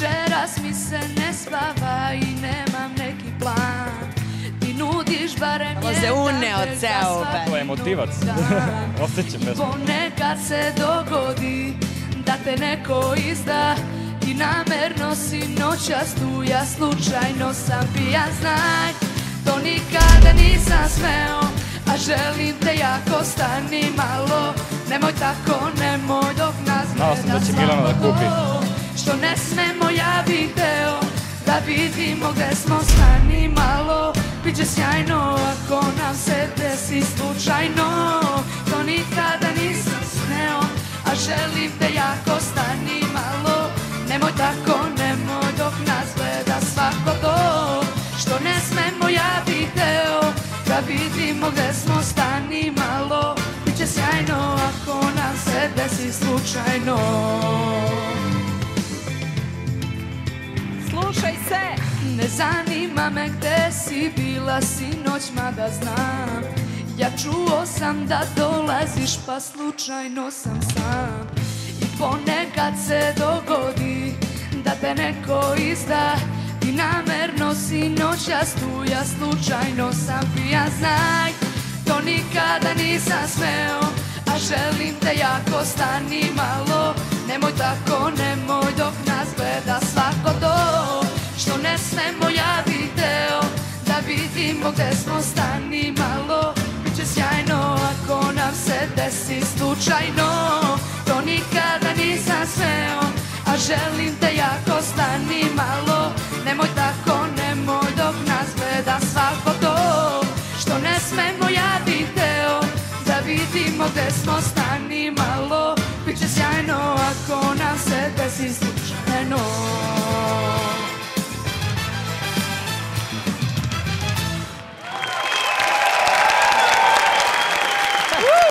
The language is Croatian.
Večeras mi se ne spava i nemam neki plan Ti nudiš barem jedan već za svaki To je motivac. Osjećam pesmu. Ponekad se dogodi da te neko izda I namerno si noćas tu, ja slučajno sam pijan znaj To nikada nisam smeo, a želim te jako stani malo Nemoj tako, nemoj dok nas Znao sam da će Milana da kupi. to Što ne smemo, vidimo gde smo stani malo Biće sjajno ako nam se desi slučajno. To nikada nisam smeo, a želim te jako stani malo. Nemoj tako, nemoj dok nas gleda svako to. Što ne smemo, ja bih teo da vidimo gde smo stani malo. Biće sjajno ako nam se desi slučajno zanima me gde si bila sinoć, mada znam. Ja čuo sam da dolaziš, pa slučajno sam sam. I ponekad se dogodi da te neko izda. I namerno si noćas tu, ja slučajno sam pijan, znaj To nikada nisam smeo, a želim te jako stani malo. Nemoj tako, nemoj dok nas gleda svako to tamo gde smo stani malo Biće sjajno ako nam se desi slučajno. To nikada nisam smeo A želim te jako stani malo. Nemoj tako, nemoj dok nas gleda svako to. Što ne smemo ja bi teo Da vidimo gde smo stani malo. Biće sjajno ako nam se desi slučajno.